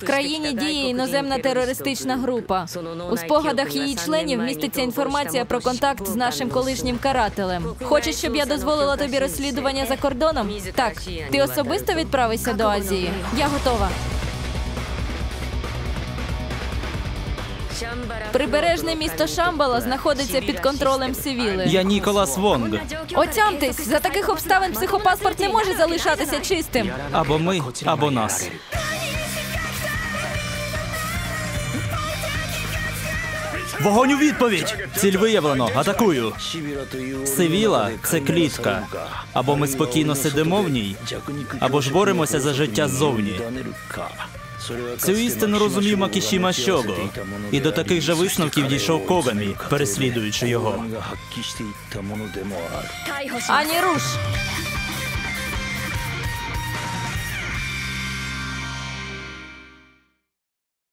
В країні діє іноземна терористична група. У спогадах її членів міститься інформація про контакт з нашим колишнім карателем. Хочеш, щоб я дозволила тобі розслідування за кордоном? Так, ти особисто відправишся до Азії. Я готова. Прибережне місто Шамбала знаходиться під контролем Сивіли. Я Ніколас Вонг. Отямтесь, за таких обставин психопаспорт не може залишатися чистим. Або ми, або нас. Вогонь у відповідь! Ціль виявлено. Атакую. Сивіла це клітка. Або ми спокійно сидимо в ній, або ж боремося за життя ззовні. Цю істину розумів Макішіма Щого, і до таких же висновків дійшов Когамі, переслідуючи його. Ані руш!